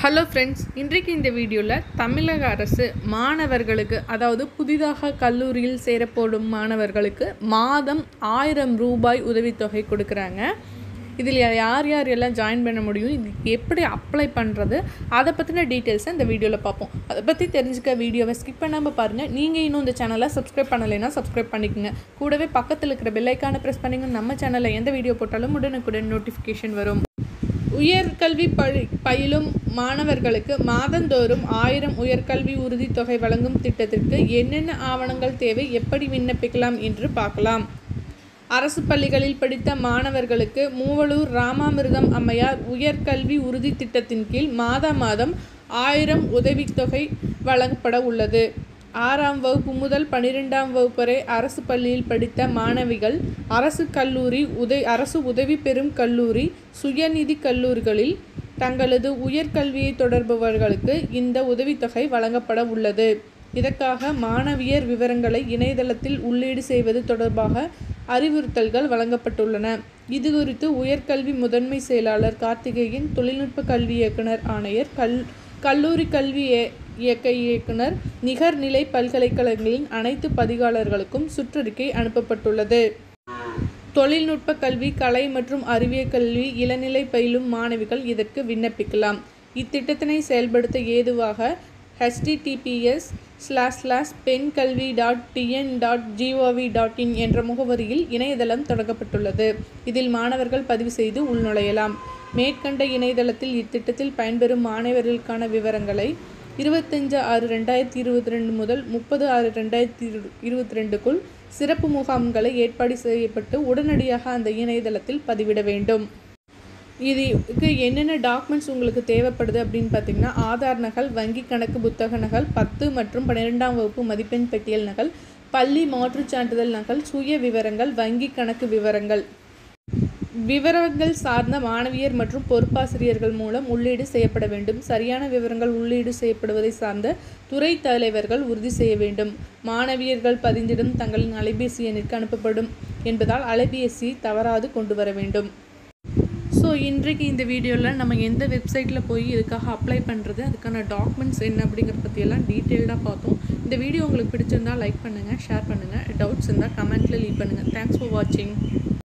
Hello friends இன்றைக்கு இந்த வீடியோவில் தமிழக அரசு மாணவர்களுக்கு அதாவது புதிதாக கல்லூரியில் சேரப்போடும் மாணவர்களுக்கு மாதம் ஆயிரம் ரூபாய் உதவித்தொகை கொடுக்குறாங்க. இதில் யார் யார் எல்லாம் ஜாயின் பண்ண முடியும் இது எப்படி அப்ளை பண்ணுறது அதை பற்றின டீட்டெயில்ஸை இந்த வீடியோவில் பார்ப்போம். அதை பற்றி தெரிஞ்சுக்க வீடியோவை ஸ்கிப் பண்ணாமல் பாருங்கள் நீங்கள் இன்னும் இந்த சேனலை சப்ஸ்கிரைப் பண்ணலைன்னா சப்ஸ்கிரைப் பண்ணிக்கோங்க. கூடவே பக்கத்தில் இருக்கிற பெல்லைக்கான ப்ரெஸ் பண்ணிங்க நம்ம சேனலில் எந்த வீடியோ போட்டாலும் உடனுக்குடன் நோட்டிஃபிகேஷன் வரும். உயர்கல்வி பழி பயிலும் மாணவர்களுக்கு மாதந்தோறும் ஆயிரம் உயர்கல்வி உறுதித்தொகை வழங்கும் திட்டத்திற்கு என்னென்ன ஆவணங்கள் தேவை எப்படி விண்ணப்பிக்கலாம் என்று பார்க்கலாம். அரசு பள்ளிகளில் படித்த மாணவர்களுக்கு மூவலூர் ராமாமிர்தம் அம்மையார் உயர்கல்வி உறுதி திட்டத்தின் கீழ் மாதா மாதம் ஆயிரம் உதவித்தொகை வழங்கப்பட உள்ளது. ஆறாம் வகுப்பு முதல் பனிரெண்டாம் வகுப்பு வரை அரசு பள்ளியில் படித்த மாணவிகள் அரசு கல்லூரி உத அரசு உதவி பெறும் கல்லூரி சுயநிதி கல்லூரிகளில் தங்களது உயர்கல்வியை தொடர்பவர்களுக்கு இந்த உதவித்தொகை வழங்கப்பட உள்ளது. இதற்காக மாணவியர் விவரங்களை இணையதளத்தில் உள்ளீடு செய்வது தொடர்பாக அறிவுறுத்தல்கள் வழங்கப்பட்டுள்ளன. இது குறித்து உயர்கல்வி முதன்மை செயலாளர் கார்த்திகேயன் தொழில்நுட்ப கல்வி இயக்குனர் ஆணையர் கல் கல்லூரி கல்வி இயக்க இயக்குனர் நிகர்நிலை பல்கலைக்கழகங்களின் அனைத்து பதிவாளர்களுக்கும் சுற்றறிக்கை அனுப்பப்பட்டுள்ளது. தொழில்நுட்ப கல்வி கலை மற்றும் அறிவியல் கல்வி இளநிலை பயிலும் மாணவிகள் இதற்கு விண்ணப்பிக்கலாம். இத்திட்டத்தினை செயல்படுத்த ஏதுவாக ஹெச்டிடிபிஎஸ் ஸ்லாஸ் ஸ்லாஸ் பெண் கல்வி dot TN dot G O V dot in என்ற முகவரியில் இணையதளம் தொடங்கப்பட்டுள்ளது. இதில் மாணவர்கள் பதிவு செய்து உள்நுழையலாம். மேற்கண்ட இணையதளத்தில் இத்திட்டத்தில் பயன்பெறும் மாணவர்களுக்கான விவரங்களை இருபத்தஞ்சு ஆறு ரெண்டாயிரத்தி இருபத்தி ரெண்டு முதல் முப்பது ஆறு ரெண்டாயிரத்தி இருபத்தி ரெண்டுக்குள் சிறப்பு முகாம்களை ஏற்பாடு செய்யப்பட்டு உடனடியாக அந்த இணையதளத்தில் பதிவிட வேண்டும். இதுக்கு என்னென்ன டாக்குமெண்ட்ஸ் உங்களுக்கு தேவைப்படுது அப்படின்னு பார்த்தீங்கன்னா ஆதார் நகல் வங்கி கணக்கு புத்தக நகல் பத்து மற்றும் பன்னிரெண்டாம் வகுப்பு மதிப்பெண் பட்டியல் நகல் பள்ளி மாற்றுச் சான்றிதழ் நகல் சுய விவரங்கள் வங்கி கணக்கு விவரங்கள். விவரங்கள் சார்ந்த மாணவியர் மற்றும் பொறுப்பாசிரியர்கள் மூலம் உள்ளீடு செய்யப்பட வேண்டும். சரியான விவரங்கள் உள்ளீடு செய்யப்படுவதை சார்ந்த துறை தலைவர்கள் உறுதி செய்ய வேண்டும். மாணவியர்கள் பதிந்திடும் தங்களின் அலைபேசி எண்ணிற்கு அனுப்பப்படும் என்பதால் அலைபேசி தவறாது கொண்டு வர வேண்டும். ஸோ இன்றைக்கு இந்த வீடியோவில் நம்ம எந்த வெப்சைட்டில் போய் இதுக்காக அப்ளை பண்ணுறது அதுக்கான டாக்குமெண்ட்ஸ் என்ன அப்படிங்கிறத பற்றியெல்லாம் டீட்டெயில்டாக பார்த்தோம். இந்த வீடியோ உங்களுக்கு பிடிச்சிருந்தால் லைக் பண்ணுங்கள் ஷேர் பண்ணுங்கள் டவுட்ஸ் இருந்தால் கமெண்ட்டில் லீவ் பண்ணுங்கள் தேங்க்ஸ் ஃபார் வாட்சிங்